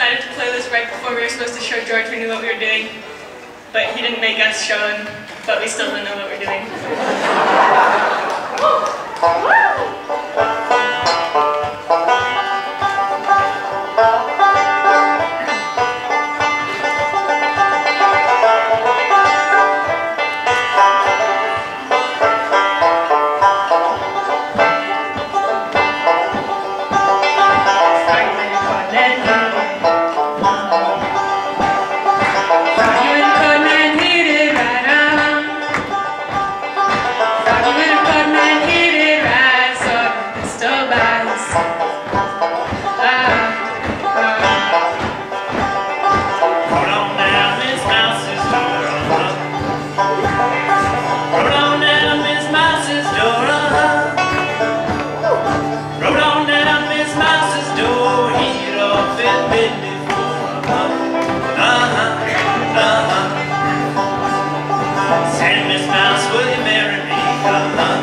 decided to play this right before we were supposed to show George we knew what we were doing. But he didn't make us show him, but we still didn't know what we were doing. Said Miss Mouse, will you marry me, uh-huh. Said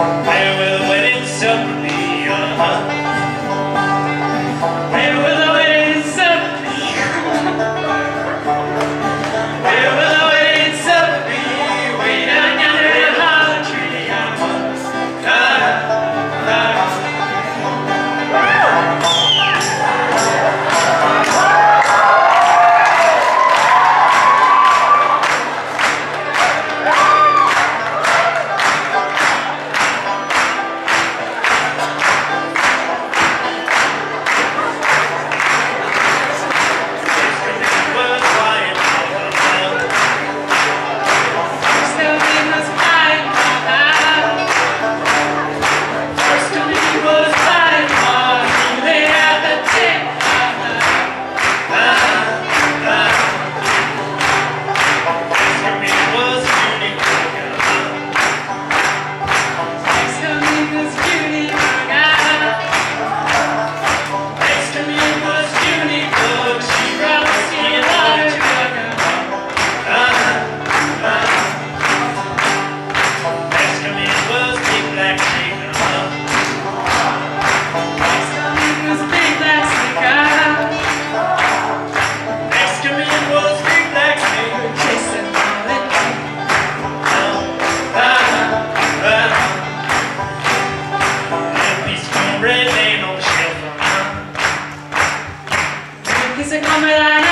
Where will wedding supper be, uh-huh. aquí se comerán